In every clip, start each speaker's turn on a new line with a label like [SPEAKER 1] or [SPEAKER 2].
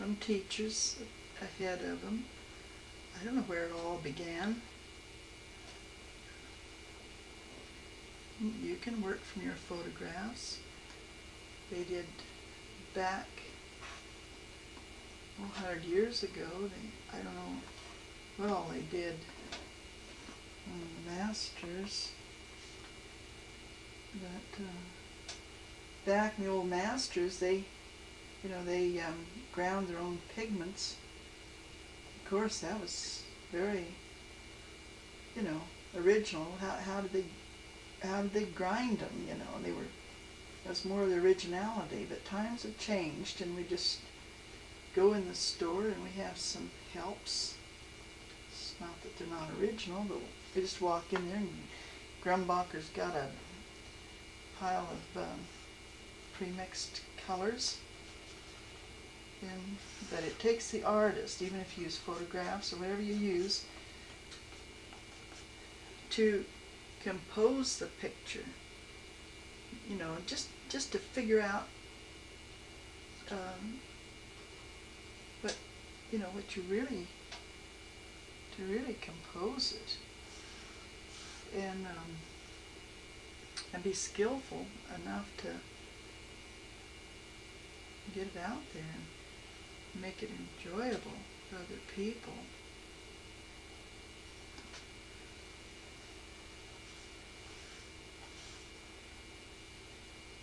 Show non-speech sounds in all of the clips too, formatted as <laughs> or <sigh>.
[SPEAKER 1] from teachers ahead of them. I don't know where it all began. You can work from your photographs. They did back a hundred years ago. They, I don't know. Well, they did the masters, but uh, back in the old masters, they, you know, they um, ground their own pigments. Of course, that was very, you know, original. How how did they how did they grind them? You know, they were. That's more of the originality. But times have changed, and we just go in the store and we have some helps. It's not that they're not original, but we just walk in there and Grumbacher's got a pile of um, pre-mixed colors. But it takes the artist, even if you use photographs or whatever you use, to compose the picture. You know, just just to figure out um, what you know what you really to really compose it and um, and be skillful enough to get it out there make it enjoyable for other people.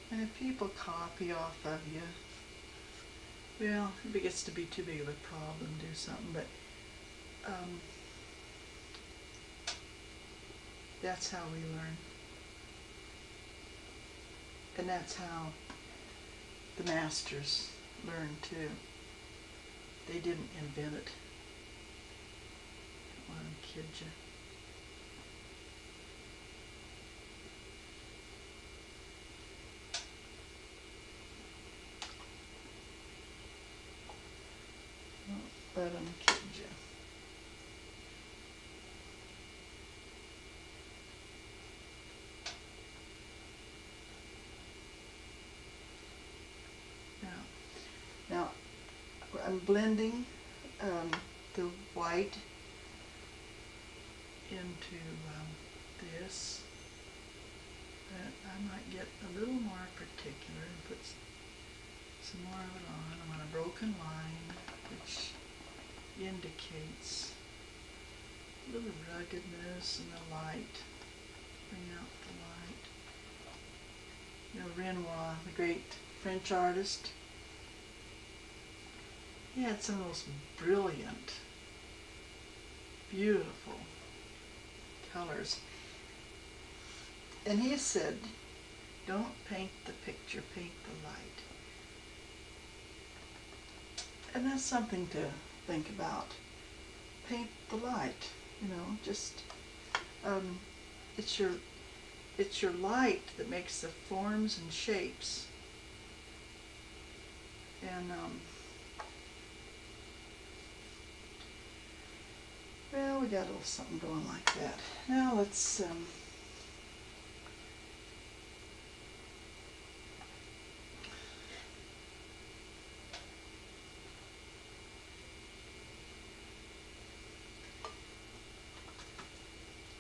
[SPEAKER 1] And if people copy off of you, well, if it gets to be too big of a problem, do something. But um, that's how we learn. And that's how the masters learn too. They didn't invent it. Want to kid you. let them kid you. Now, now I'm blending um, the white into um, this. But I might get a little more particular and put some more of it on. I'm on a broken line, which indicates a little ruggedness and the light. Bring out the light. You know, Renoir, the great French artist, he had some of those brilliant, beautiful colors. And he said, don't paint the picture, paint the light. And that's something to think about. Paint the light, you know, just, um, it's your, it's your light that makes the forms and shapes. And, um, well, we got a little something going like that. Now let's, um,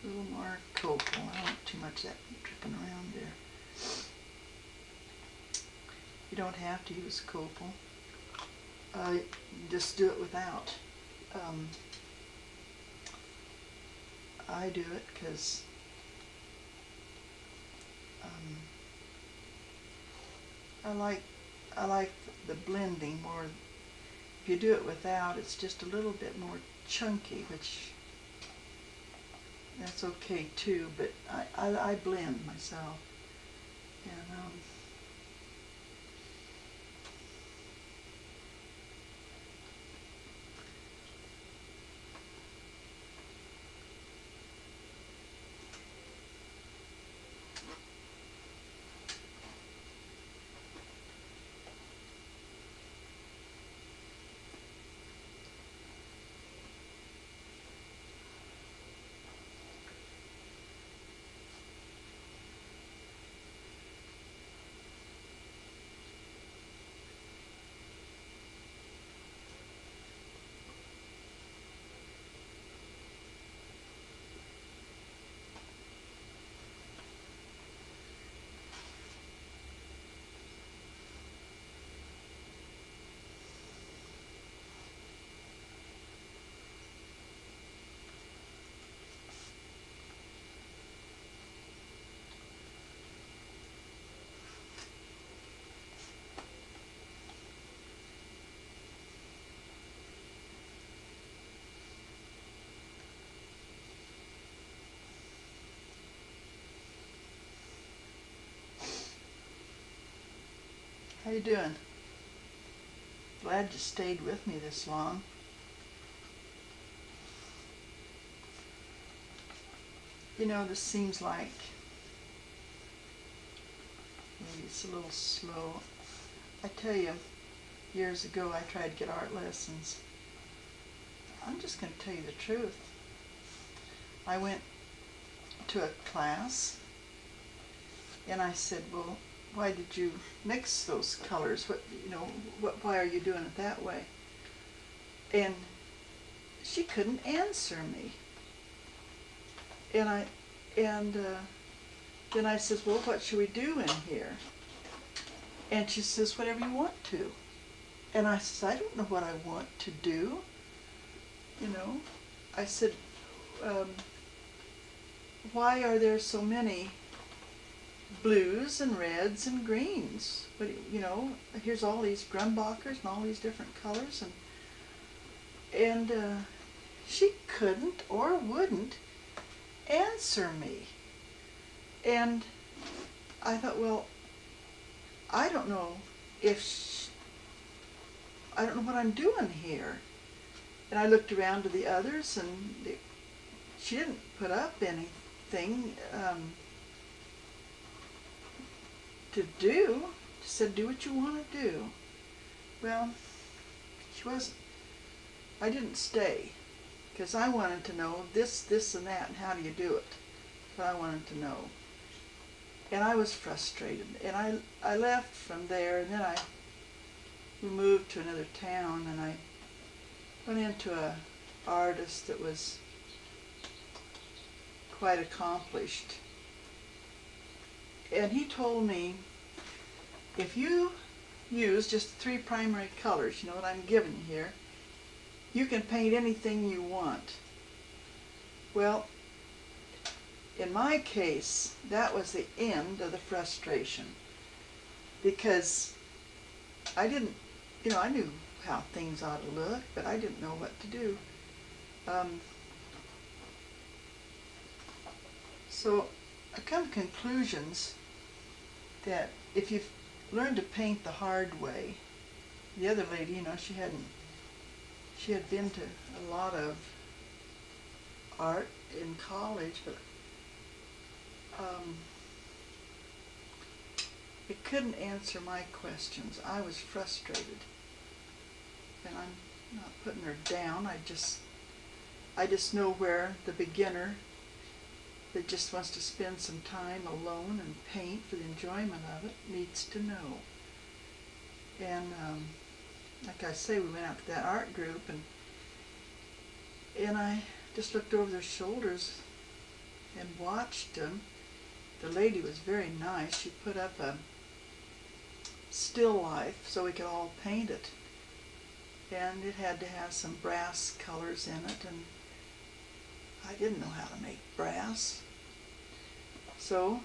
[SPEAKER 1] a little more copal. I don't want too much of that dripping around there. You don't have to use copal. Uh, just do it without. Um, I do it because um, I like I like the blending more. If you do it without, it's just a little bit more chunky, which that's okay too, but I, I, I blend myself. And um, How you doing? Glad you stayed with me this long. You know, this seems like maybe it's a little slow. I tell you, years ago I tried to get art lessons. I'm just going to tell you the truth. I went to a class and I said, well, why did you mix those colors? What, you know, what, why are you doing it that way? And she couldn't answer me. And I, and uh, then I says, well, what should we do in here? And she says, whatever you want to. And I says, I don't know what I want to do. You know, I said, um, why are there so many blues and reds and greens? But you know, here's all these Grumbachers and all these different colors, and and uh, she couldn't or wouldn't answer me. And I thought, well, I don't know if she, I don't know what I'm doing here. And I looked around to the others, and she didn't put up anything um, to do. She said, do what you want to do. Well, she wasn't. I didn't stay because I wanted to know this, this, and that, and how do you do it. But I wanted to know. And I was frustrated. And I, I left from there, and then I we moved to another town, and I went into a artist that was quite accomplished. And he told me, if you use just three primary colors, you know what I'm giving you here, you can paint anything you want. Well, in my case, that was the end of the frustration because I didn't, you know, I knew how things ought to look, but I didn't know what to do. Um, so come to conclusions that if you've learned to paint the hard way, the other lady, you know, she hadn't, she had been to a lot of art in college, but um, it couldn't answer my questions. I was frustrated. And I'm not putting her down. I just I just know where the beginner that just wants to spend some time alone and paint for the enjoyment of it needs to know. And um, like I say, we went out to that art group and and I just looked over their shoulders and watched them the lady was very nice. She put up a still life so we could all paint it. And it had to have some brass colors in it, and I didn't know how to make brass. So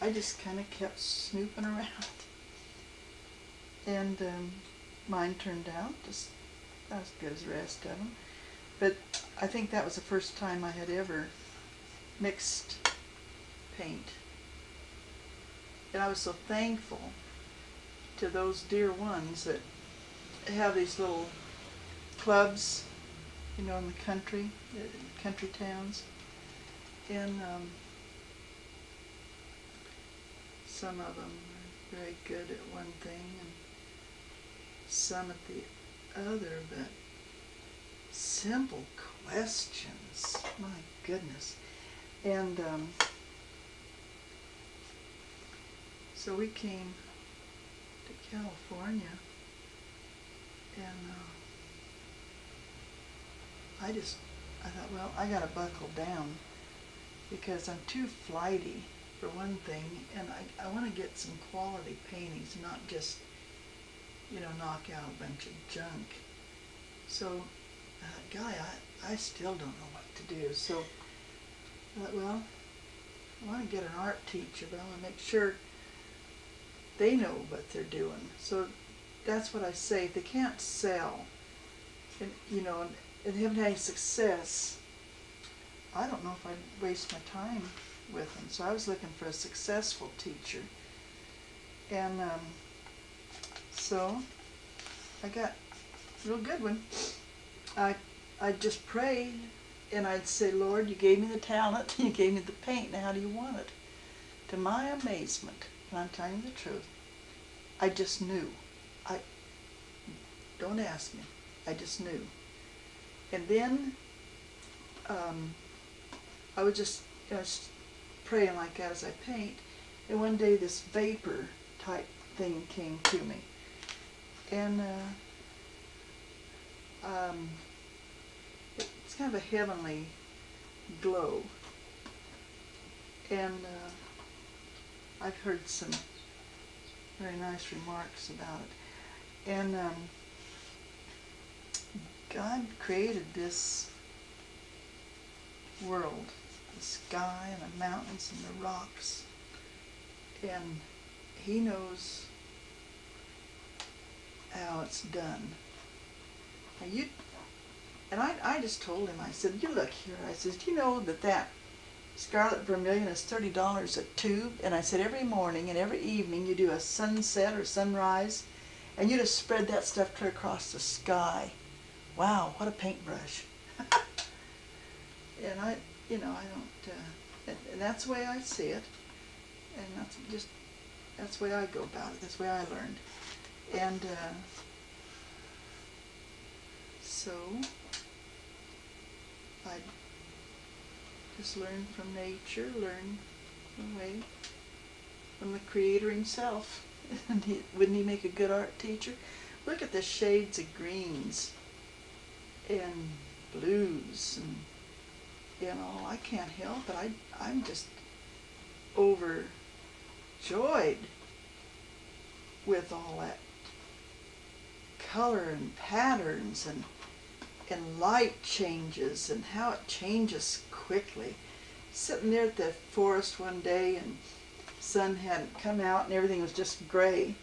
[SPEAKER 1] I just kind of kept snooping around. <laughs> And um, mine turned out just as good as the rest of them. But I think that was the first time I had ever mixed paint. And I was so thankful to those dear ones that have these little clubs, you know, in the country, uh, country towns. And um, some of them are very good at one thing and some at the other, but simple questions, my goodness. And um, So we came to California and uh, I just, I thought, well, I got to buckle down because I'm too flighty for one thing and I, I want to get some quality paintings, not just, you know, knock out a bunch of junk. So, uh, guy, I, I still don't know what to do. So I thought, well, I want to get an art teacher, but I want to make sure they know what they're doing. So that's what I say. If they can't sell, and you know, and, and haven't had any success, I don't know if I'd waste my time with them. So I was looking for a successful teacher. And um, so I got a real good one. I I'd just pray and I'd say, Lord, you gave me the talent, <laughs> you gave me the paint, now how do you want it? To my amazement, and I'm telling you the truth, I just knew. I don't ask me. I just knew. And then um, I would just, you know, praying like that as I paint. And one day this vapor type thing came to me. And uh, um, it's kind of a heavenly glow. And uh, I've heard some very nice remarks about it. And um, God created this world, the sky and the mountains and the rocks, and He knows how it's done. And you, and I, I just told him, I said, you look here. I said, do you know that that scarlet vermilion is thirty dollars a tube? And I said, every morning and every evening you do a sunset or sunrise, and you just spread that stuff clear across the sky. Wow, what a paintbrush. <laughs> and I, you know, I don't, uh, that's the way I see it, and that's just, that's the way I go about it. That's the way I learned, and uh, so I just learn from nature, learn the way from the Creator Himself. <laughs> and he, wouldn't He make a good art teacher? Look at the shades of greens and blues and you know I can't help it. I I'm just overjoyed with all that color and patterns and and light changes and how it changes quickly. Sitting there at the forest one day and sun hadn't come out and everything was just gray.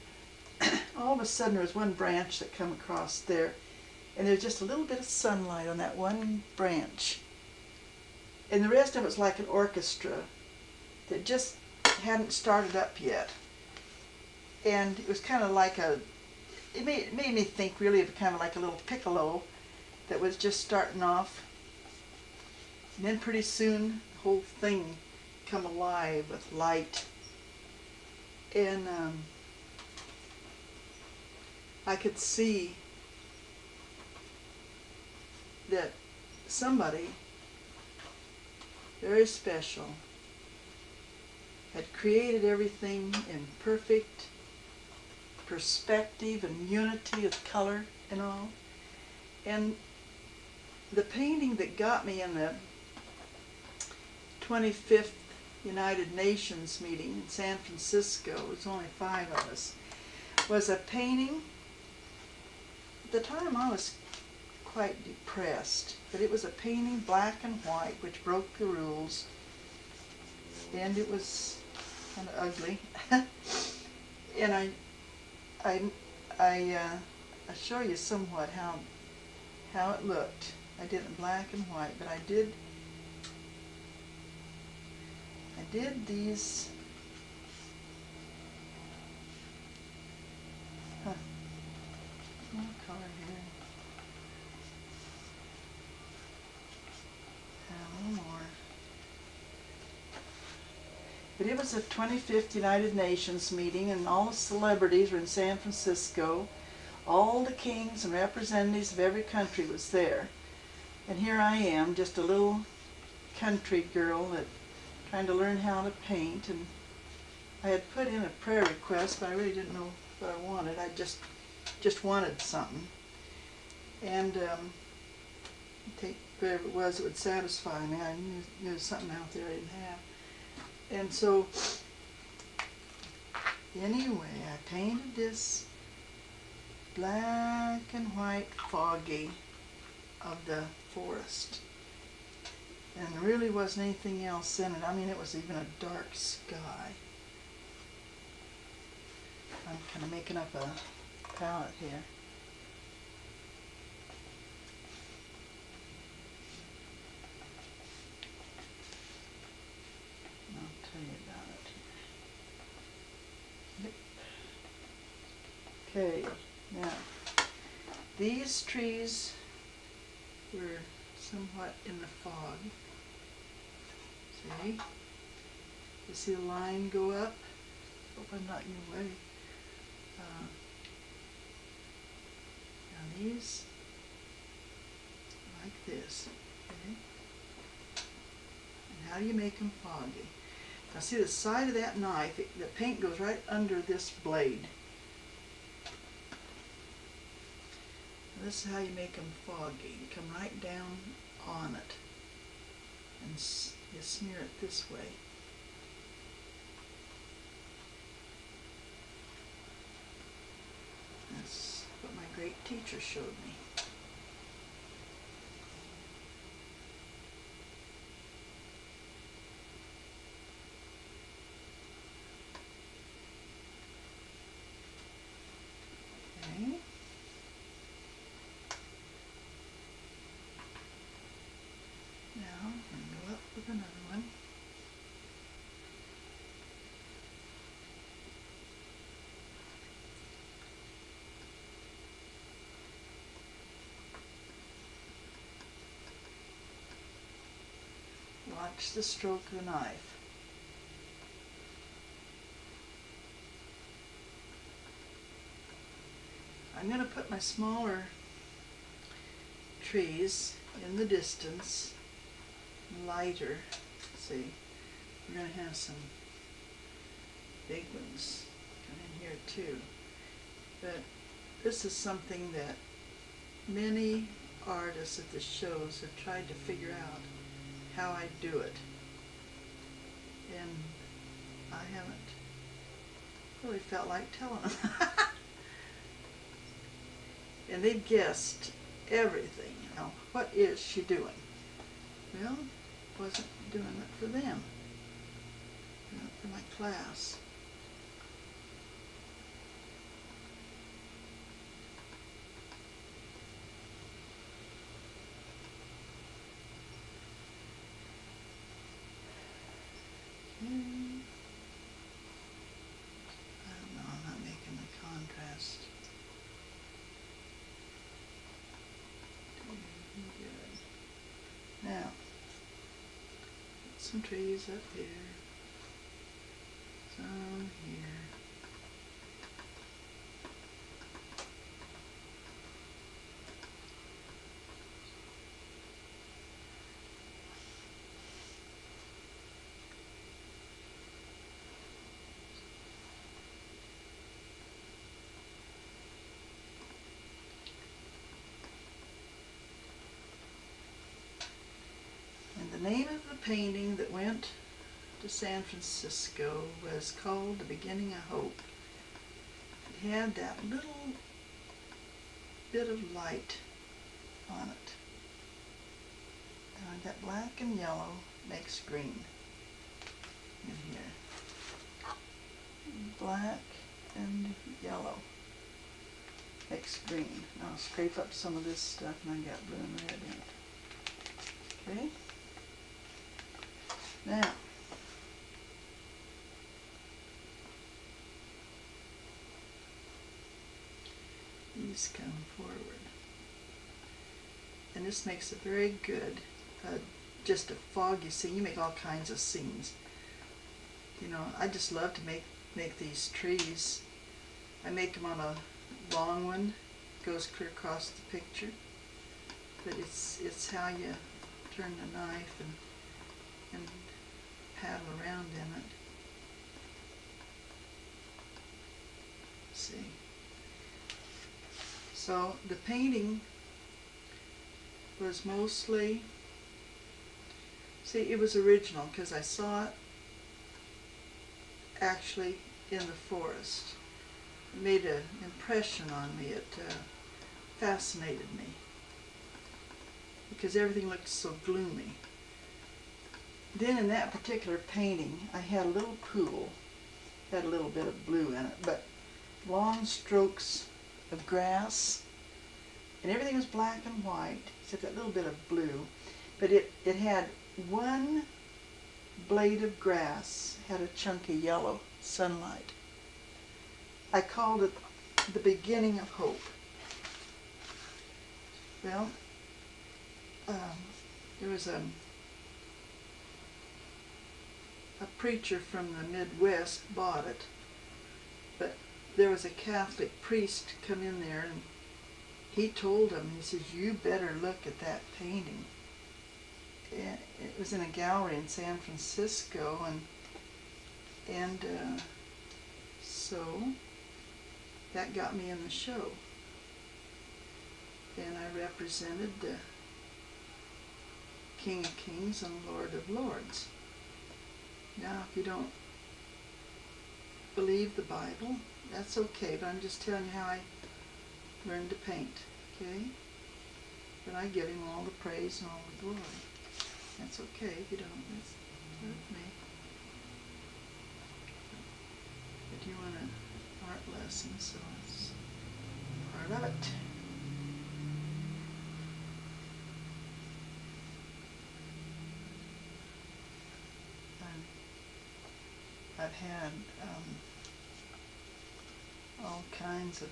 [SPEAKER 1] <clears throat> All of a sudden there was one branch that come across there and there's just a little bit of sunlight on that one branch. And the rest of it's like an orchestra that just hadn't started up yet. And it was kind of like a, it made, it made me think really of kind of like a little piccolo that was just starting off. And then pretty soon the whole thing come alive with light. And um, I could see that somebody very special had created everything in perfect perspective and unity of color and all. And the painting that got me in the 25th United Nations meeting in San Francisco, it was only five of us, was a painting. At the time I was quite depressed, but it was a painting black and white which broke the rules and it was kind of ugly. <laughs> and I, I, I, uh, I'll show you somewhat how, how it looked. I did it black and white, but I did, I did these, huh, more color But it was the 25th United Nations meeting, and all the celebrities were in San Francisco. All the kings and representatives of every country was there. And here I am, just a little country girl that trying to learn how to paint. And I had put in a prayer request, but I really didn't know what I wanted. I just just wanted something. And um, take whatever it was that would satisfy me. I knew, knew something out there I didn't have. And so, anyway, I painted this black and white foggy of the forest. And there really wasn't anything else in it. I mean, it was even a dark sky. I'm kind of making up a palette here. I'll tell you about it. Yep. Okay, now, these trees were somewhat in the fog. See? You see the line go up? Hope I'm not in your way. Uh, now these, like this, okay? And how do you make them foggy? Now see the side of that knife, it, the paint goes right under this blade. This is how you make them foggy. You come right down on it and you smear it this way. That's what my great teacher showed me. Okay. Now I'm going to go up with another one. Watch the stroke of the knife. I'm going to put my smaller trees in the distance, lighter. See, we're going to have some big ones come in here too. But this is something that many artists at the shows have tried to figure out how I do it. And I haven't really felt like telling them. <laughs> and they've guessed everything, you know. What is she doing? Well, wasn't doing it for them. It for my class. Okay. I don't know, I'm not making the contrast. too good. Now, put some trees up here, some here. And the name of the painting to San Francisco was called The Beginning of Hope. It had that little bit of light on it. And that black and yellow makes green in here. Black and yellow makes green. I'll scrape up some of this stuff and I got blue and red in it. Okay? Now, come forward. And this makes a very good, uh, just a foggy scene. You make all kinds of scenes. You know, I just love to make, make these trees. I make them on a long one, goes clear across the picture. But it's, it's how you turn the knife and, and paddle around in it. See. So the painting was mostly, see it was original because I saw it actually in the forest. It made an impression on me, it uh, fascinated me because everything looked so gloomy. Then in that particular painting, I had a little pool, had a little bit of blue in it, but long strokes of grass, and everything was black and white, except that little bit of blue. But it, it had one blade of grass, had a chunk of yellow sunlight. I called it the beginning of hope. Well, um, there was a a preacher from the Midwest bought it, there was a Catholic priest come in there and he told him, he says, you better look at that painting. It was in a gallery in San Francisco and and uh, so that got me in the show. And I represented the King of Kings and Lord of Lords. Now, if you don't believe the Bible, that's okay, but I'm just telling you how I learned to paint, okay? But I give him all the praise and all the glory. That's okay if you don't. That's with me. But you want an art lesson, so it's part of it. I've had um, all kinds of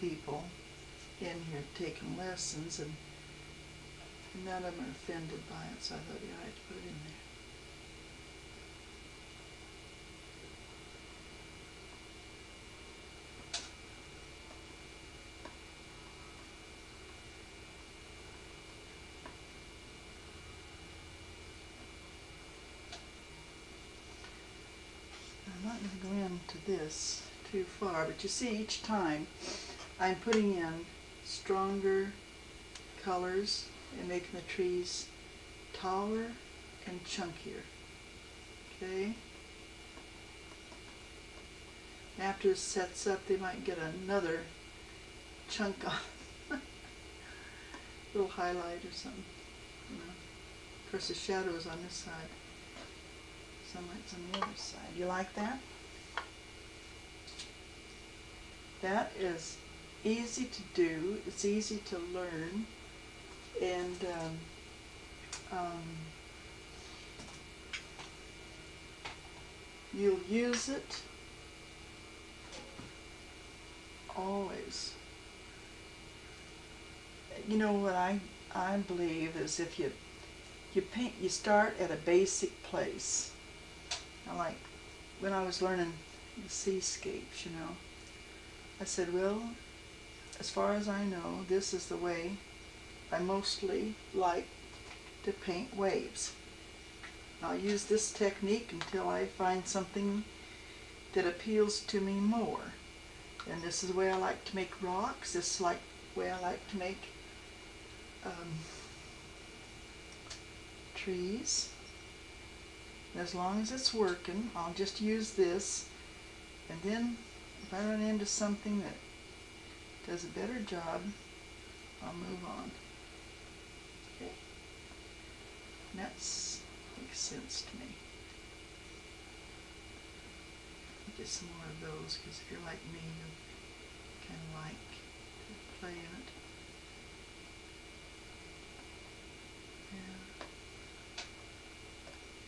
[SPEAKER 1] people in here taking lessons, and none of them are offended by it, so I thought, yeah, I had to put it in there. I'm not going to go into this too far, but you see each time I'm putting in stronger colors and making the trees taller and chunkier. Okay? After it sets up, they might get another chunk on. <laughs> little highlight or something. You know. Of course, the shadow is on this side. Sunlight's on the other side. You like that? That is easy to do. It's easy to learn. And um, um, you'll use it always. You know what I, I believe is if you you paint you start at a basic place I like when I was learning the seascapes, you know, I said, well, as far as I know, this is the way I mostly like to paint waves. I'll use this technique until I find something that appeals to me more. And this is the way I like to make rocks. This is like the way I like to make um, trees. As long as it's working, I'll just use this. And then if I run into something that does a better job, I'll move on. Okay. And that's makes sense to me. Get some more of those because if you're like me, you kind of like to play in it. Yeah.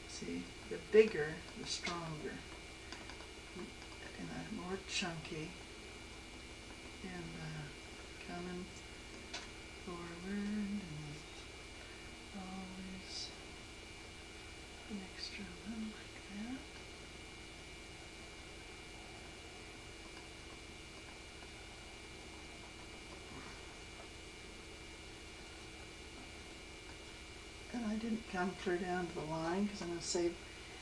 [SPEAKER 1] See, the bigger, the stronger, more chunky, and uh, coming forward, and always an extra one like that. And I didn't come clear down to the line because I'm going to save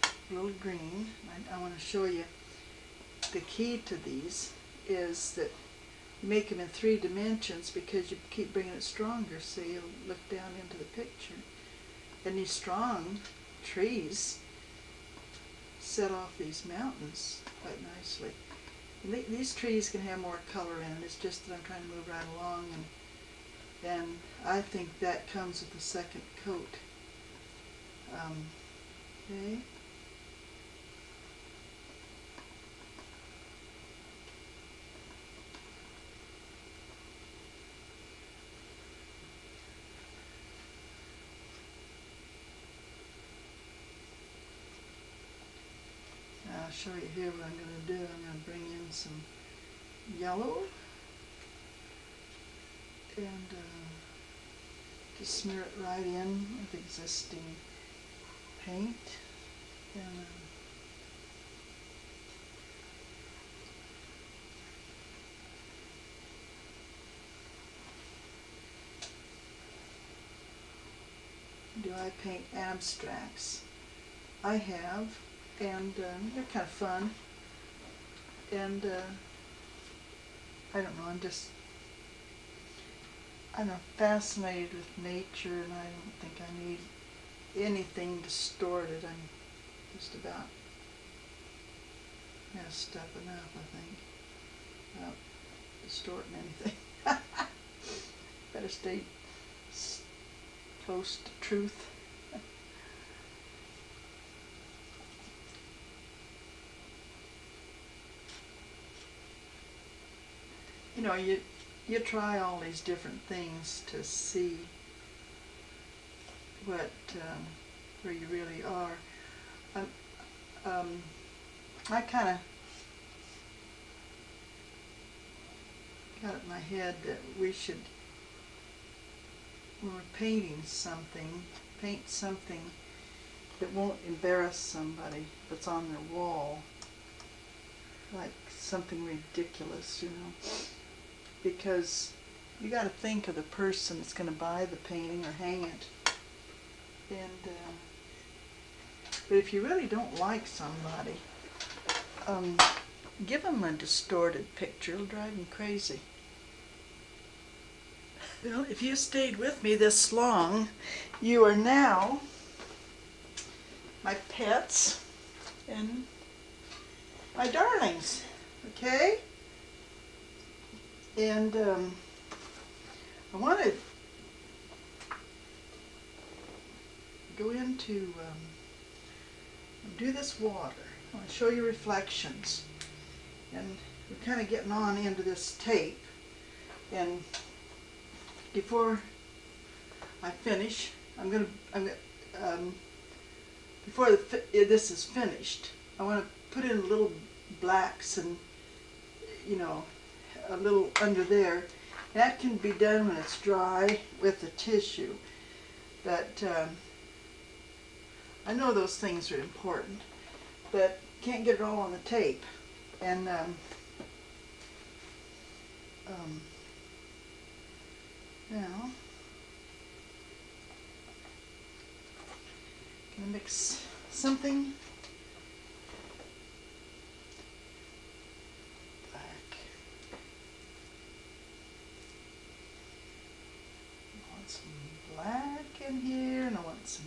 [SPEAKER 1] a little green. I, I want to show you the key to these is that you make them in three dimensions because you keep bringing it stronger so you'll look down into the picture. And these strong trees set off these mountains quite nicely. And th these trees can have more color in it. It's just that I'm trying to move right along and and I think that comes with the second coat. Um, okay. Now I'll show you here what I'm going to do. I'm going to bring in some yellow and uh, just smear it right in with existing paint. And, uh, do I paint abstracts? I have, and um, they're kind of fun. And uh, I don't know, I'm just, I'm fascinated with nature, and I don't think I need anything distorted. I'm just about messed up enough, I think, without distorting anything. <laughs> Better stay close to truth. You know, you you try all these different things to see what um, where you really are. Um, um, I kind of got it in my head that we should, when we're painting something, paint something that won't embarrass somebody that's on their wall, like something ridiculous, you know because you got to think of the person that's going to buy the painting or hang it. And uh, but if you really don't like somebody, um, give them a distorted picture. It'll drive them crazy. Well, if you stayed with me this long, you are now my pets and my darlings. Okay? And um, I want to go into um, do this water. I want to show you reflections. And we're kind of getting on into this tape. And before I finish, I'm going to, I'm gonna, um, before the, this is finished, I want to put in little blacks and, you know, a little under there. That can be done when it's dry with the tissue. But um, I know those things are important, but can't get it all on the tape. And um, um, now, gonna mix something black. I want some black in here, and I want some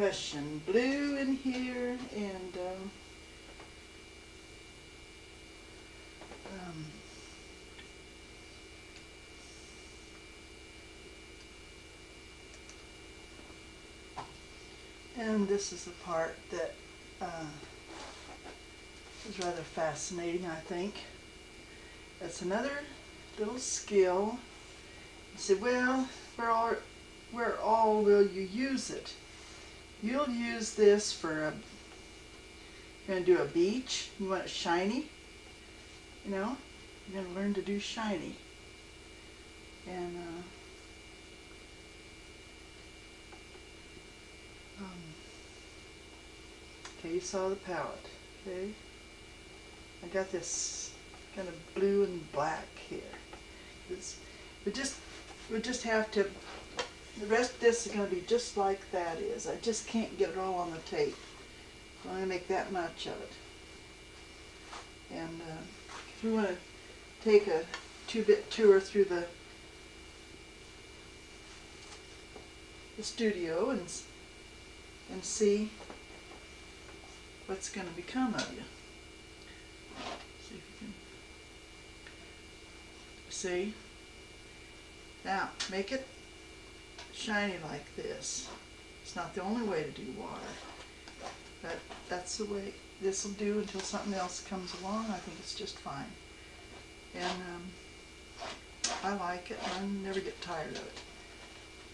[SPEAKER 1] Blue in here, and um, um, and this is the part that uh, is rather fascinating, I think. that's another little skill. You say, well, where where all will you use it? You'll use this for a, you're going to do a beach, you want it shiny, you know, you're going to learn to do shiny. And, uh, um, okay, you saw the palette, okay? I got this kind of blue and black here. This, we just, we just have to, the rest of this is going to be just like that is. I just can't get it all on the tape. I'm going to make that much of it. And uh, if you want to take a two-bit tour through the, the studio and, and see what's going to become of you. See if you can see. Now, make it shiny like this. It's not the only way to do water, but that's the way this will do until something else comes along. I think it's just fine. And um, I like it. I never get tired of it.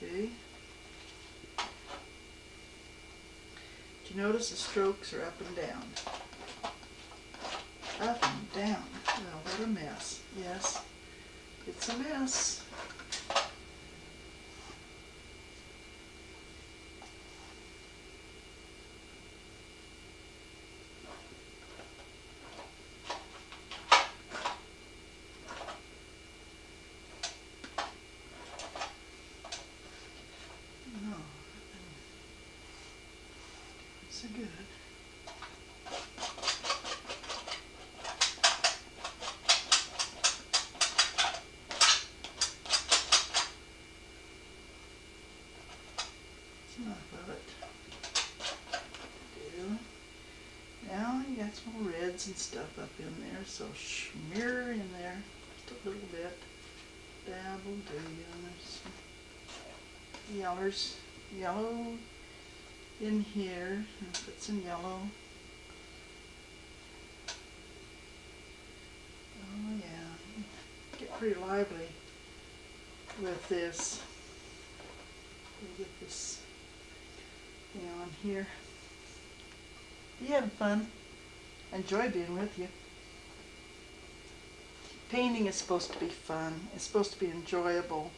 [SPEAKER 1] Okay. Do you notice the strokes are up and down? Up and down. Well, what a mess. Yes, it's a mess. And stuff up in there, so smear in there just a little bit. Dab will do yellers, yellow in here. and Put some yellow. Oh yeah, get pretty lively with this. Get this thing on here. You having fun? Enjoy being with you. Painting is supposed to be fun. It's supposed to be enjoyable.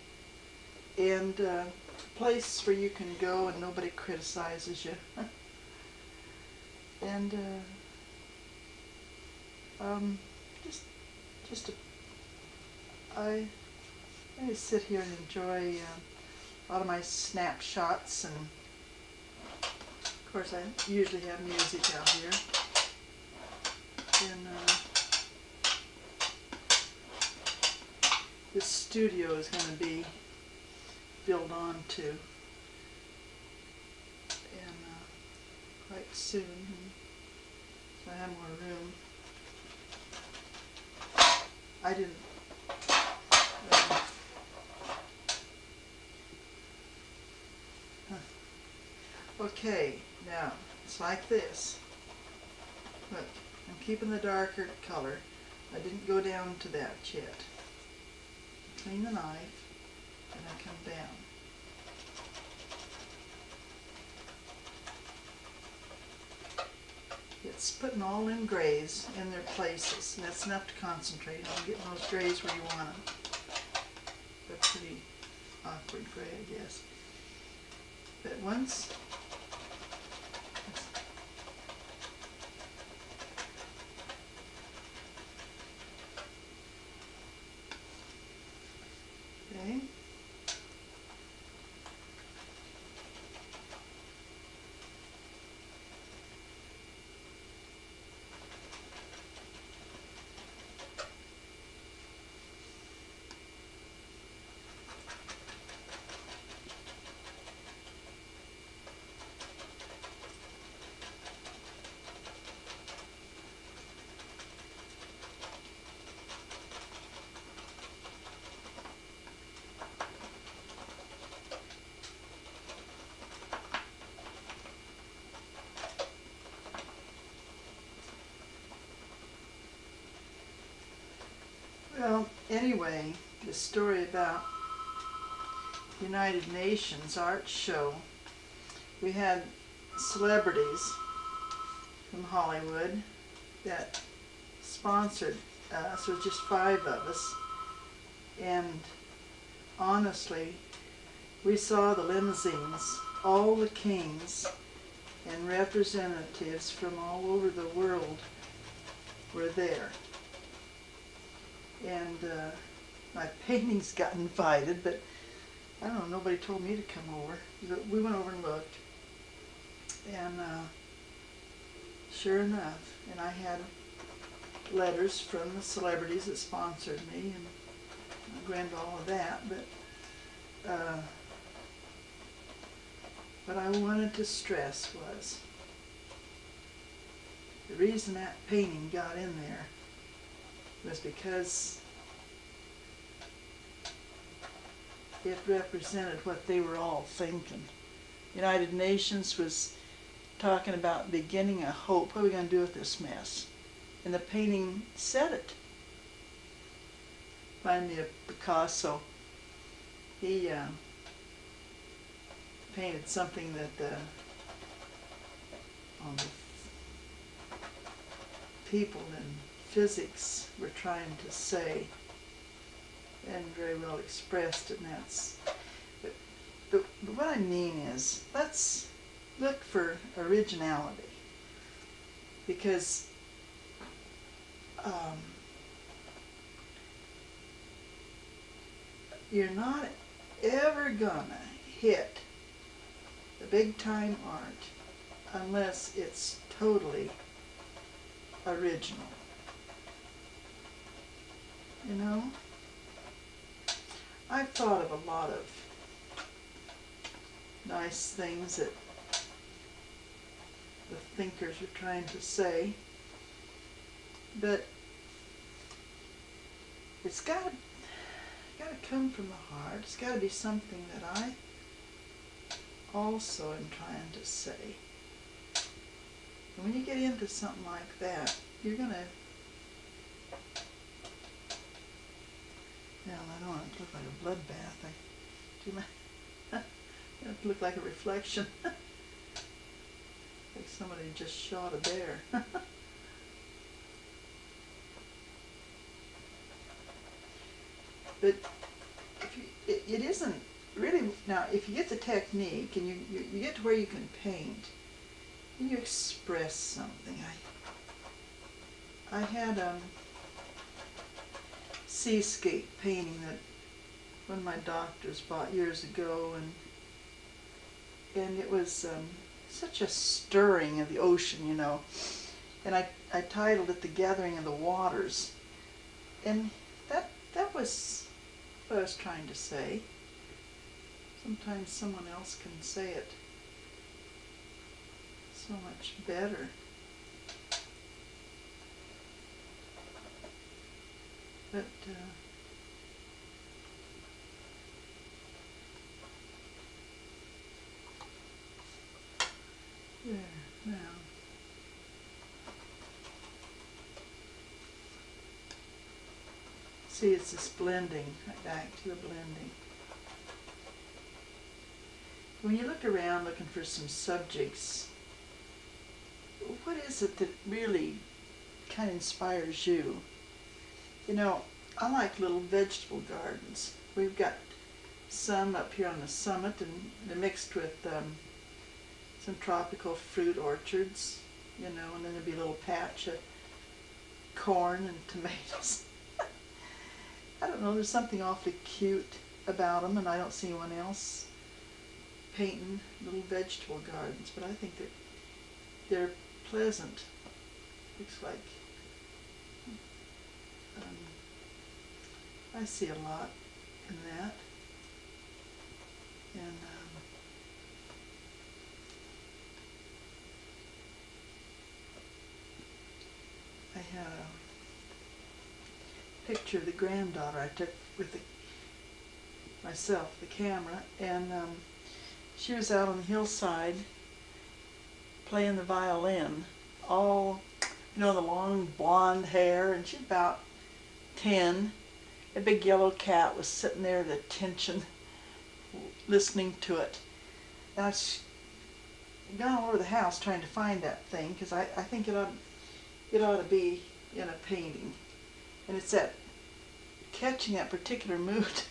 [SPEAKER 1] And uh, a place where you can go and nobody criticizes you. <laughs> and uh, um, just, just a, I, I just sit here and enjoy uh, a lot of my snapshots and of course, I usually have music out here. And uh, this studio is going to be built onto and uh, quite soon. I have more room. I didn't. Uh, Okay, now it's like this. Look, I'm keeping the darker color. I didn't go down to that yet. Clean the knife and I come down. It's putting all in grays in their places, and that's enough to concentrate on getting those grays where you want them. They're pretty awkward gray, I guess. But once Okay. Well, anyway, the story about United Nations art show. We had celebrities from Hollywood that sponsored us. Was just five of us. And honestly, we saw the limousines, all the kings and representatives from all over the world were there and uh, my paintings got invited, but I don't know, nobody told me to come over. We went over and looked, and uh, sure enough, and I had letters from the celebrities that sponsored me, and I all of that, but uh, what I wanted to stress was the reason that painting got in there was because it represented what they were all thinking. United Nations was talking about beginning a hope. What are we going to do with this mess? And the painting said it. Remind me of Picasso. He uh, painted something that uh, on the people in physics were trying to say. and very well expressed, and that's. But, but, what I mean is, let's look for originality because um, you're not ever gonna hit the big time art unless it's totally original. You know? I've thought of a lot of nice things that the thinkers are trying to say, but it's got got to come from the heart. It's got to be something that I also am trying to say. And when you get into something like that, you're going to Well, I don't want it to look like a bloodbath. I do my it look like a reflection. <laughs> like somebody just shot a bear. <laughs> but if you, it, it isn't really now if you get the technique and you, you, you get to where you can paint and you express something i i had um seascape painting that one of my doctors bought years ago and and it was um, such a stirring of the ocean you know and I, I titled it the gathering of the waters and that that was what I was trying to say. Sometimes someone else can say it so much better. But uh, there now. See, it's this blending, back to the blending. When you look around looking for some subjects, what is it that really kind of inspires you? You know, I like little vegetable gardens. We've got some up here on the summit and they're mixed with um, some tropical fruit orchards, you know, and then there'd be a little patch of corn and <laughs> tomatoes. I don't know, there's something awfully cute about them, and I don't see anyone else painting little vegetable gardens, but I think that they're pleasant. Looks like um, I see a lot in that. And um, I had a picture of the granddaughter I took with the, myself, the camera, and um, she was out on the hillside playing the violin, all, you know, the long blonde hair, and she's about 10. A big yellow cat was sitting there at attention, listening to it. And I was gone all over the house trying to find that thing, because I, I think it ought, it ought to be in a painting. And it's that catching that particular mood. <laughs>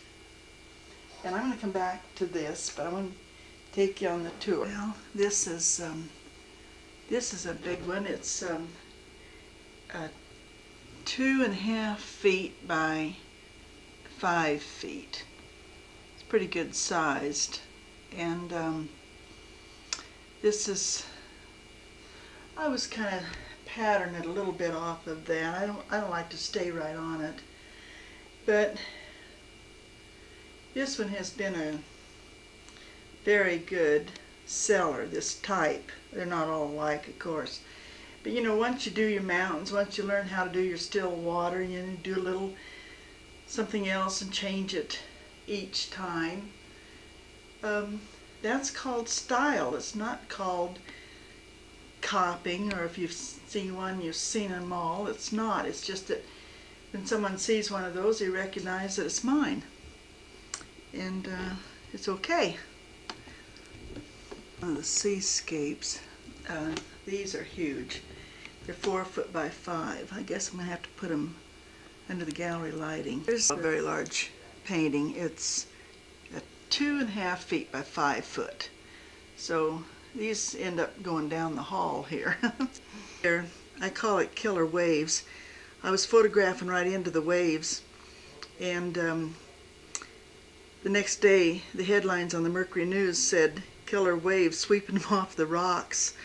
[SPEAKER 1] And I'm going to come back to this, but I want to take you on the tour. Well, this is um, this is a big one. It's um, two and a half feet by five feet. It's pretty good sized, and um, this is. I was kind of pattern it a little bit off of that. I don't I don't like to stay right on it. But this one has been a very good seller, this type. They're not all alike, of course. But you know, once you do your mountains, once you learn how to do your still water, you do a little something else and change it each time. Um, that's called style. It's not called copying, or if you've seen one, you've seen them all. It's not. It's just that when someone sees one of those, they recognize that it's mine. And uh, it's okay. One of the seascapes, uh, these are huge. They're four foot by five. I guess I'm to have to put them under the gallery lighting. There's a very large painting. It's two and a half feet by five foot. So these end up going down the hall here. <laughs> here I call it killer waves. I was photographing right into the waves and um, the next day the headlines on the Mercury News said killer waves sweeping <laughs> them off the rocks.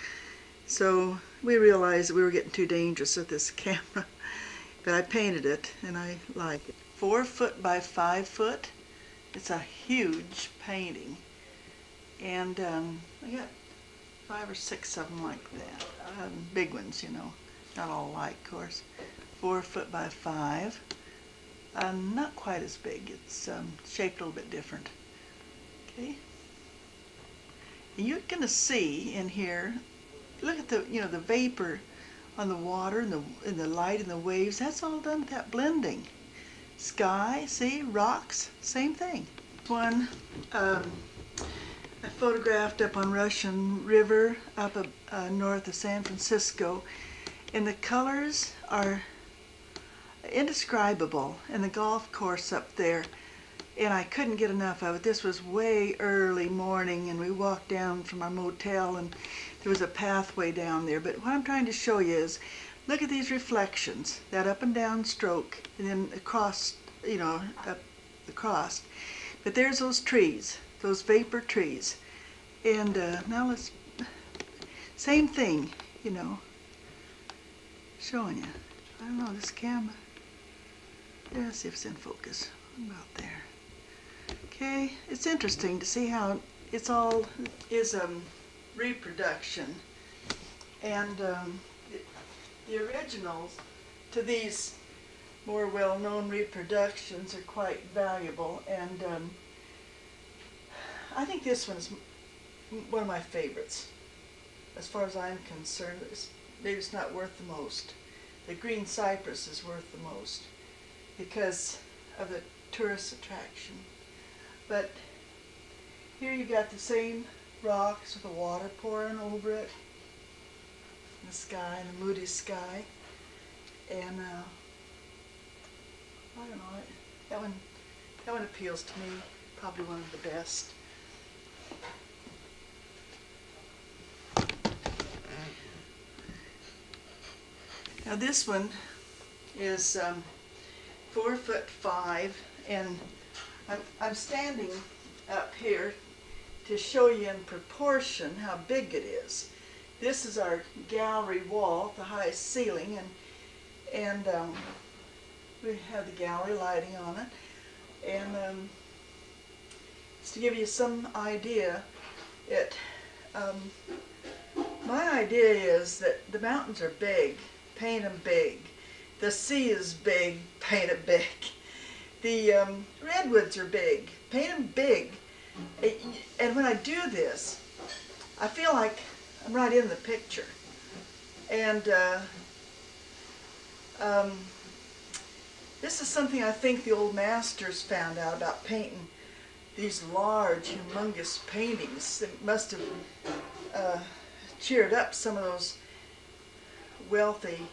[SPEAKER 1] So we realized we were getting too dangerous with this <laughs> camera. But I painted it and I like it. Four foot by five foot. It's a huge painting. And um, I got five or six of them like that. Um, big ones, you know. Not all alike, of course. Four foot by five. Um, not quite as big. It's um, shaped a little bit different. Okay. You're going to see in here, look at the, you know, the vapor on the water and the, and the light and the waves. That's all done with that blending sky, see, rocks, same thing. One um, I photographed up on Russian River up uh, north of San Francisco and the colors are indescribable and the golf course up there and I couldn't get enough of it. This was way early morning and we walked down from our motel and there was a pathway down there but what I'm trying to show you is Look at these reflections, that up and down stroke, and then across, you know, up across. But there's those trees, those vapor trees. And uh, now let's, same thing, you know, showing you. I don't know, this camera, let's see if it's in focus, about there. Okay, it's interesting to see how it's all is um, reproduction. And um, the originals to these more well-known reproductions are quite valuable. And um, I think this one is one of my favorites as far as I'm concerned. It's, maybe it's not worth the most. The green cypress is worth the most because of the tourist attraction. But here you got the same rocks with the water pouring over it the sky, the moody sky. And uh, I don't know, that one, that one appeals to me, probably one of the best. Now this one is um, four foot five and I'm, I'm standing up here to show you in proportion how big it is. This is our gallery wall, the highest ceiling, and and um, we have the gallery lighting on it. And um, just to give you some idea, it um, my idea is that the mountains are big, paint them big. The sea is big, paint it big. The um, redwoods are big, paint them big. And when I do this, I feel like I'm right in the picture. And uh, um, this is something I think the old masters found out about painting these large, humongous paintings. It must have uh, cheered up some of those wealthy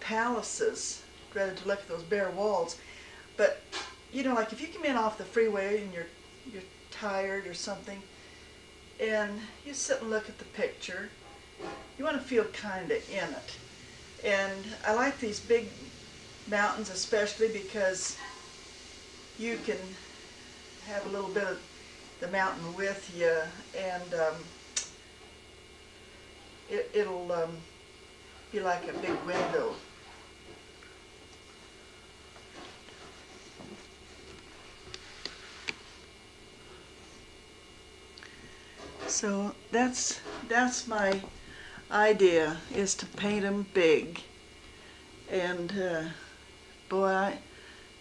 [SPEAKER 1] palaces rather to look at those bare walls. But, you know, like if you come in off the freeway and you're, you're tired or something, and you sit and look at the picture. You want to feel kind of in it. And I like these big mountains especially because you can have a little bit of the mountain with you and um, it, it'll um, be like a big window So that's that's my idea is to paint them big, and uh, boy, I,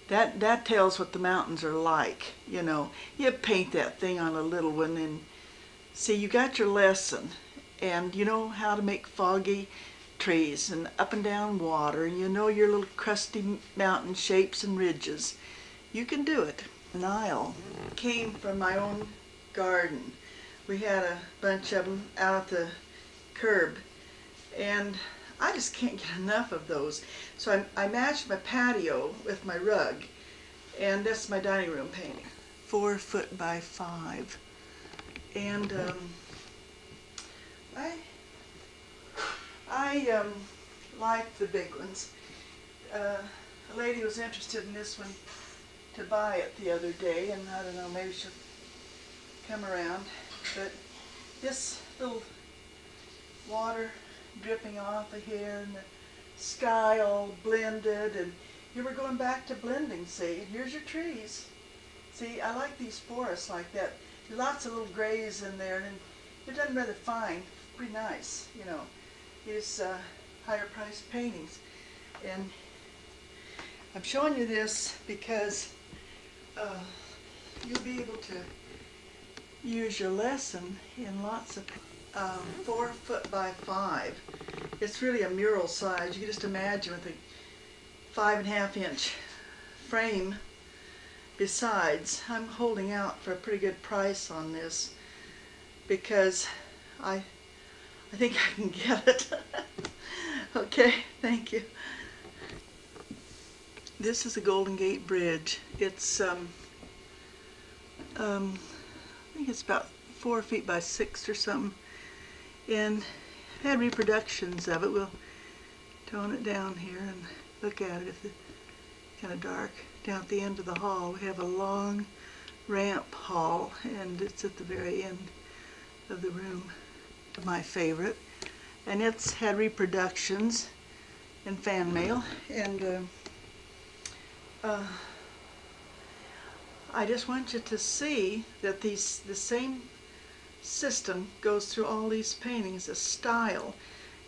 [SPEAKER 1] that that tells what the mountains are like. You know, you paint that thing on a little one, and see, you got your lesson, and you know how to make foggy trees and up and down water, and you know your little crusty mountain shapes and ridges. You can do it. Nile came from my own garden we had a bunch of them out at the curb and I just can't get enough of those. So I, I matched my patio with my rug And that's my dining room painting. Four foot by five. And um, I, I um, like the big ones. Uh, a lady was interested in this one to buy it the other day, and I don't know, maybe she'll come around. But this little water dripping off of here and the sky all blended and you were going back to blending, see, and here's your trees. See, I like these forests like that. Lots of little grays in there and they're done rather fine, pretty nice, you know. These uh, higher priced paintings. And I'm showing you this because uh, you'll be able to use your lesson in lots of um, four foot by five. It's really a mural size. You can just imagine with a five and a half inch frame besides. I'm holding out for a pretty good price on this because I I think I can get it. <laughs> okay, thank you. This is the Golden Gate Bridge. It's um, um, I think it's about four feet by six or something and had reproductions of it. We'll tone it down here and look at it if it's kind of dark. Down at the end of the hall we have a long ramp hall and it's at the very end of the room. My favorite and it's had reproductions and fan mail and uh, uh, I just want you to see that these the same system goes through all these paintings, a style.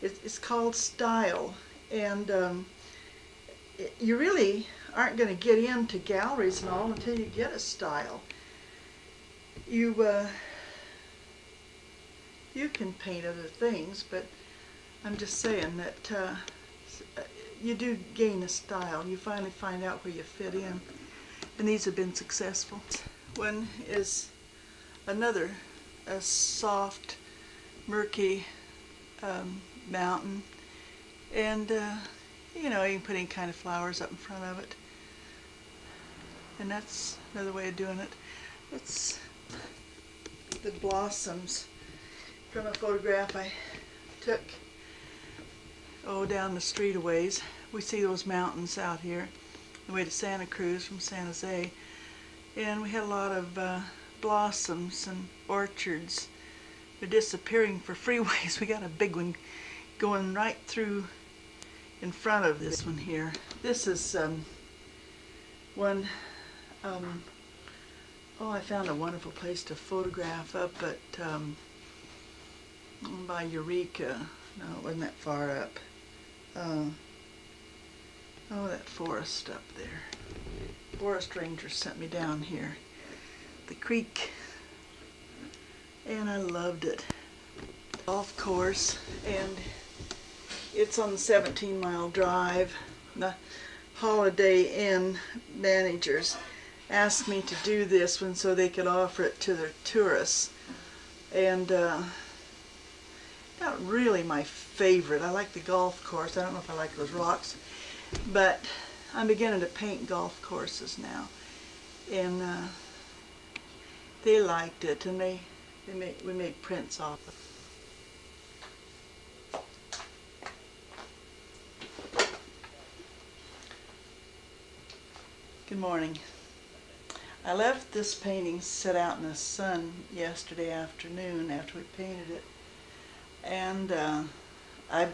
[SPEAKER 1] It, it's called style, and um, it, you really aren't going to get into galleries and all until you get a style. You uh, you can paint other things, but I'm just saying that uh, you do gain a style. You finally find out where you fit in, and these have been successful. One is another a soft, murky um, mountain. And, uh, you know, you can put any kind of flowers up in front of it. And that's another way of doing it. That's the blossoms from a photograph I took, oh, down the street a ways. We see those mountains out here, the way to Santa Cruz from San Jose. And we had a lot of uh, blossoms and orchards. They're disappearing for <laughs> freeways. We got a big one going right through in front of this one here. This is um, one, um, oh, I found a wonderful place to photograph up at, um, by Eureka. No, it wasn't that far up. Uh, oh, that forest up there. Forest ranger sent me down here the creek and I loved it. Golf course and it's on the 17 mile drive. The Holiday Inn managers asked me to do this one so they could offer it to their tourists and uh, not really my favorite. I like the golf course. I don't know if I like those rocks but I'm beginning to paint golf courses now and uh, they liked it and they, they made, we made prints off it. Good morning. I left this painting set out in the sun yesterday afternoon after we painted it and uh, I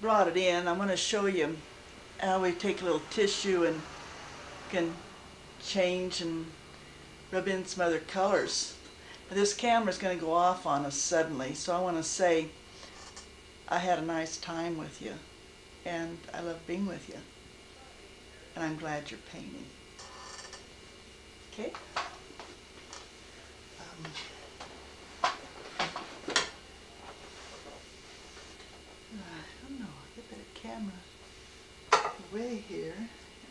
[SPEAKER 1] brought it in. I'm going to show you how we take a little tissue and can change and rub in some other colors. This camera is going to go off on us suddenly, so I want to say I had a nice time with you, and I love being with you, and I'm glad you're painting. Okay? Um, I don't know, get that camera away here.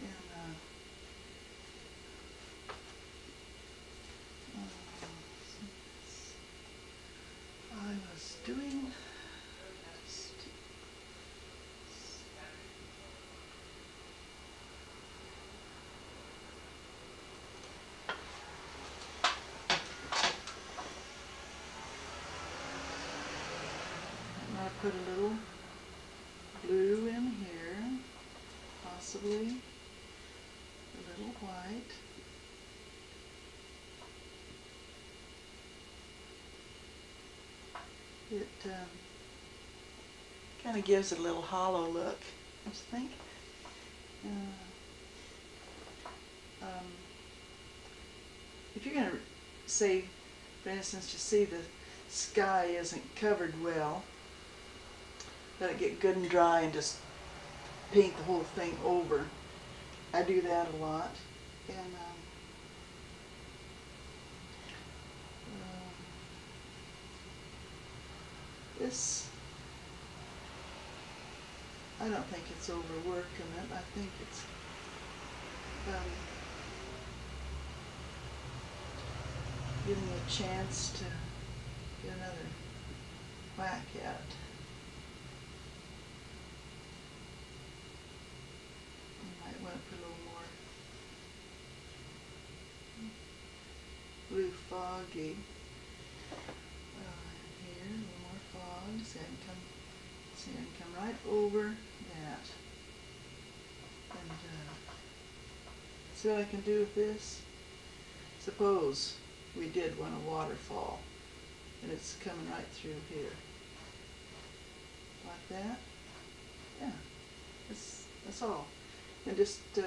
[SPEAKER 1] In uh, I was doing put a little blue in here, possibly a little white. It um, kind of gives it a little hollow look, I think. Uh, um, if you're going to say, for instance, you see the sky isn't covered well, let it get good and dry and just paint the whole thing over. I do that a lot. And um, um, this, I don't think it's overworking it. I think it's um, giving a chance to get another whack at it. Might want to put a little more blue foggy uh, here, a little more fog. See, I can come, see, I come right over that. And uh, see what I can do with this? Suppose we did want a waterfall and it's coming right through here. Like that. Yeah. That's, that's all. And just uh,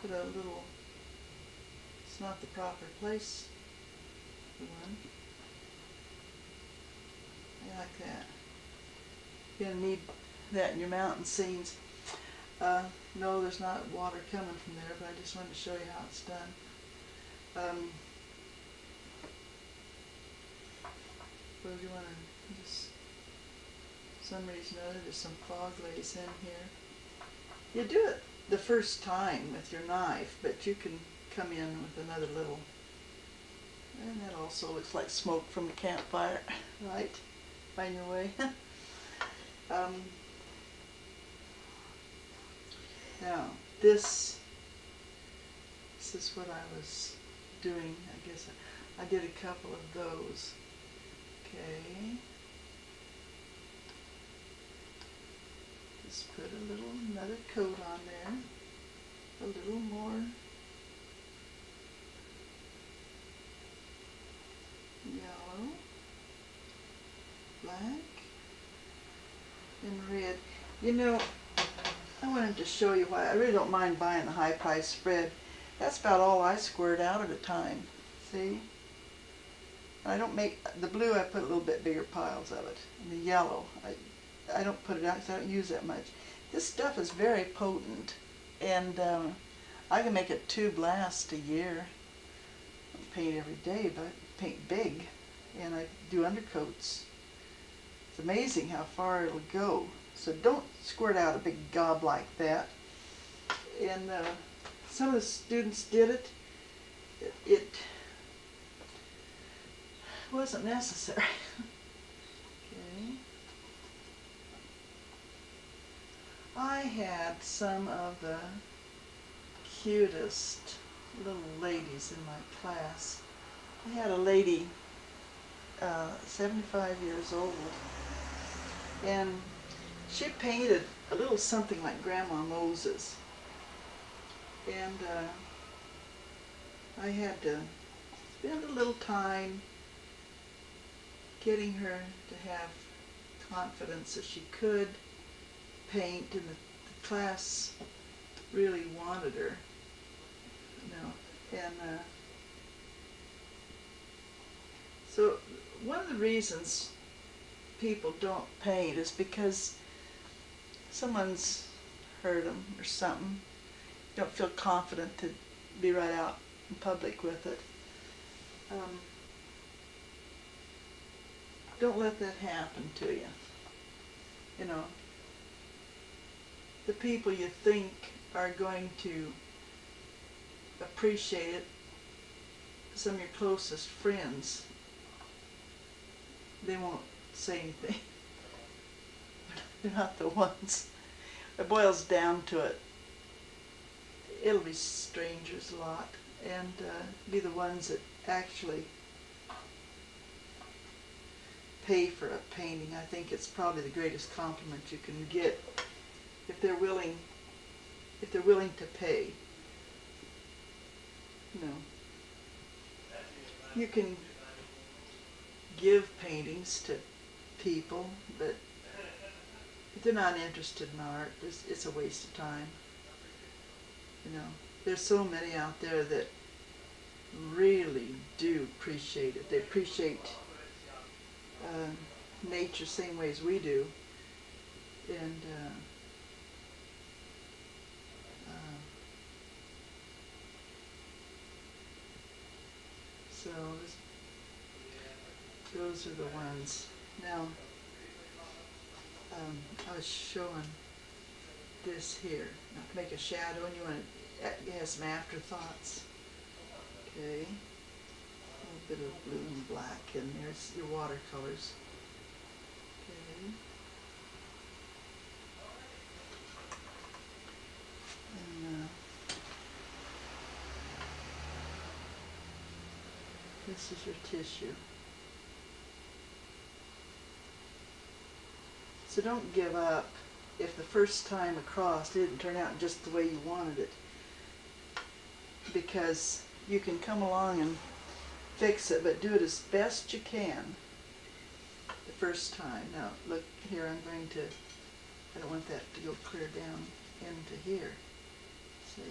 [SPEAKER 1] put a little, it's not the proper place for one. I like that. You're going to need that in your mountain scenes. Uh, no, there's not water coming from there, but I just wanted to show you how it's done. Um, suppose you want to just, some reason or other, there's some fog lays in here. You do it the first time with your knife, but you can come in with another little, and that also looks like smoke from a campfire, <laughs> right? Find your way. <laughs> um, now, this, this is what I was doing, I guess. I did a couple of those. Okay. Just put a little, another coat on there. A little more. Yellow. Black. And red. You know, I wanted to show you why I really don't mind buying the high price spread. That's about all I squirt out at a time. See? I don't make, the blue I put a little bit bigger piles of it. And the yellow, I, I don't put it out because I don't use that much. This stuff is very potent and um, I can make it two blasts a year. I paint every day, but paint big and I do undercoats. It's amazing how far it'll go. So don't squirt out a big gob like that. And uh, some of the students did it. It, it wasn't necessary. <laughs> okay. I had some of the cutest little ladies in my class. I had a lady, uh, 75 years old, and she painted a little something like Grandma Moses. And uh, I had to spend a little time getting her to have confidence that she could paint and the, the class really wanted her. You know, and uh, so one of the reasons people don't paint is because someone's hurt them or something. Don't feel confident to be right out in public with it. Um, don't let that happen to you. You know, the people you think are going to appreciate it, some of your closest friends, they won't say anything. They're <laughs> not the ones. It boils down to it. It'll be strangers a lot and uh, be the ones that actually pay for a painting, I think it's probably the greatest compliment you can get if they're willing if they're willing to pay. You know, you can give paintings to people, but they're not interested in art, it's, it's a waste of time. You know, there's so many out there that really do appreciate it. They appreciate uh, nature same way as we do, and uh, uh, so those are the ones. Now, um, I was showing this here. Now make a shadow, and you want to add some afterthoughts. Okay. A little bit of blue and black, and there's your watercolors. Okay. And, uh, this is your tissue. So don't give up if the first time across didn't turn out just the way you wanted it. Because you can come along and fix it, but do it as best you can the first time. Now, look here, I'm going to, I don't want that to go clear down into here. See?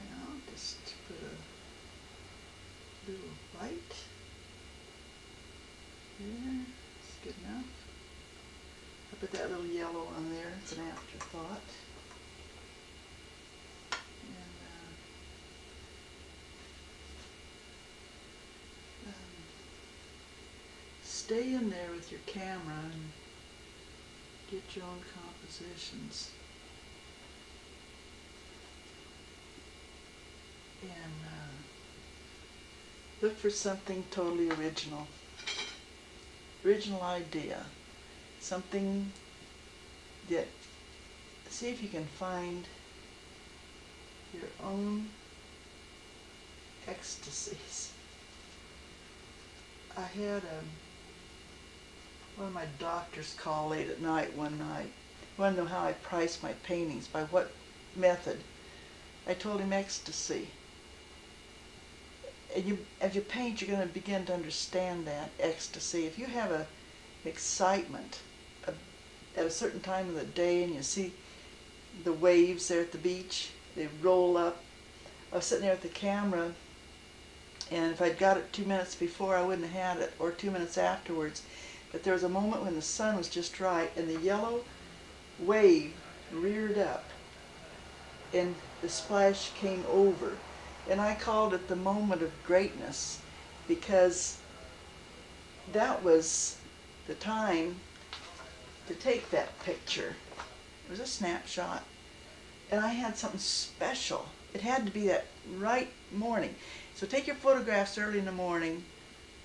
[SPEAKER 1] And I'll just put a little white there. It's good enough. I put that little yellow on there. It's an afterthought. And uh, um, stay in there with your camera and get your own compositions. and uh, look for something totally original. Original idea. Something that, see if you can find your own ecstasies. I had a, one of my doctors call late at night one night. Want to know how I price my paintings, by what method. I told him ecstasy you, as you paint, you're going to begin to understand that ecstasy. If you have a excitement of, at a certain time of the day, and you see the waves there at the beach, they roll up. I was sitting there with the camera, and if I'd got it two minutes before, I wouldn't have had it, or two minutes afterwards. But there was a moment when the sun was just right, and the yellow wave reared up, and the splash came over and I called it the moment of greatness because that was the time to take that picture. It was a snapshot. And I had something special. It had to be that right morning. So take your photographs early in the morning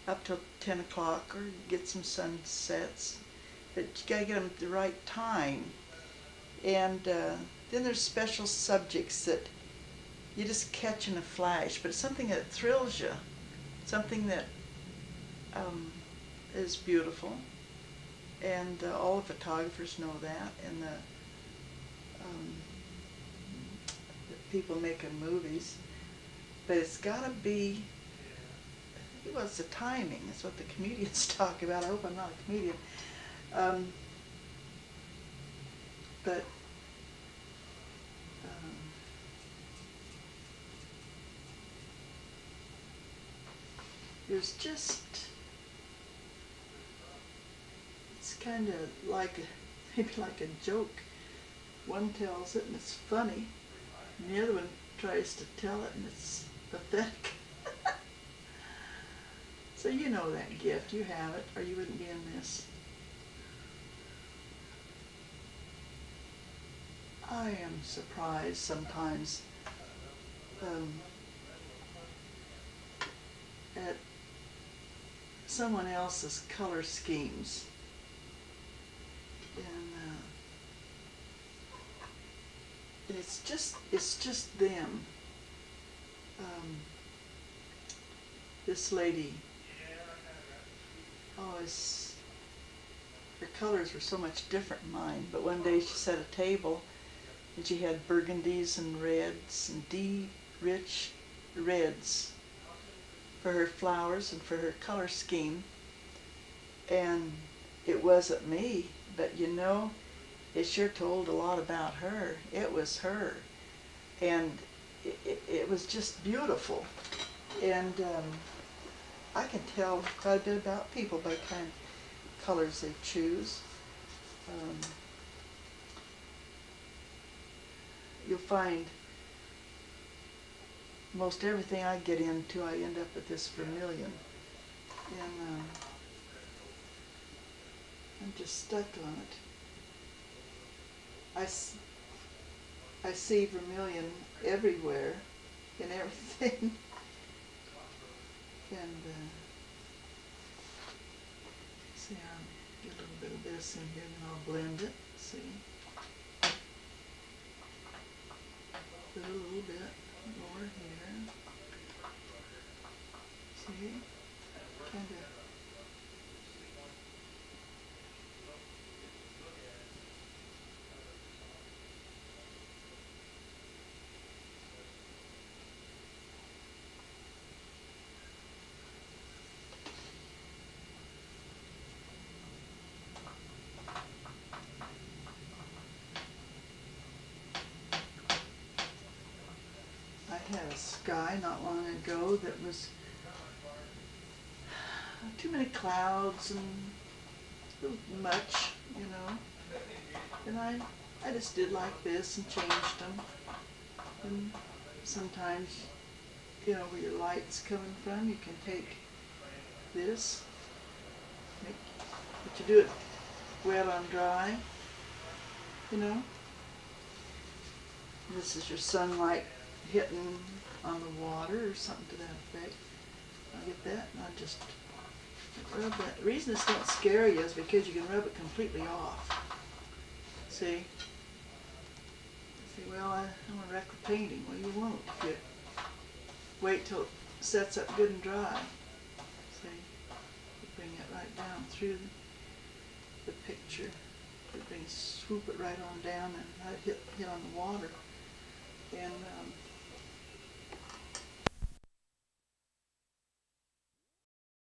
[SPEAKER 1] up till 10 o'clock or get some sunsets. But you got to get them at the right time. And uh, then there's special subjects that you just catch in a flash, but something that thrills you, something that um, is beautiful, and uh, all the photographers know that, and the, um, the people making movies, but it's got to be. Well, it's the timing. That's what the comedians <laughs> talk about. I hope I'm not a comedian. Um, but um, there's just it's kind of like a, <laughs> maybe like a joke. One tells it and it's funny, and the other one tries to tell it and it's pathetic. <laughs> so you know that gift, you have it, or you wouldn't be in this. I am surprised sometimes um, at someone else's color schemes. and uh, it's just it's just them. Um, this lady always her colors were so much different than mine. But one day she set a table and she had burgundies and reds and deep, rich reds for her flowers and for her color scheme. And it wasn't me, but you know, it sure told a lot about her. It was her. And it, it, it was just beautiful. And um, I can tell quite a bit about people by kind of colors they choose. Um, you'll find most everything I get into, I end up with this vermilion. And um, I'm just stuck on it. I, I see vermilion everywhere in everything. <laughs> and uh, see, I'll get a little bit of this in here and I'll blend it. See? A little bit more here. See? Kind of. I had a sky not long ago that was too many clouds and much, you know. And I, I just did like this and changed them. And sometimes, you know, where your light's coming from, you can take this, make, but you do it wet on dry, you know. This is your sunlight hitting on the water or something to that effect. I get that and I just rub that. The reason this don't scary is because you can rub it completely off. See? Say, well, I, I want to wreck the painting. Well, you won't if you wait till it sets up good and dry. See? You bring it right down through the, the picture. You bring, swoop it right on down and hit, hit on the water. And um,